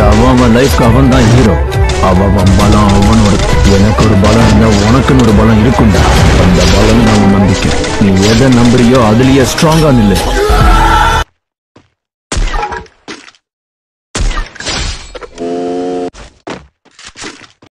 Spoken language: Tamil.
இங்க அவன் அவன் லைஃப்க்கு அவன் தான் ஹீரோ அவன் பலம் அவனோட. எனக்கு ஒரு பலம் இருந்தா உனக்குன்னு ஒரு பலம் இருக்கும்டா. அந்த பலம் நான் நம்பிக்கை நீ எதை நம்புறியோ அதுலயே ஸ்ட்ராங்கா நில்லு.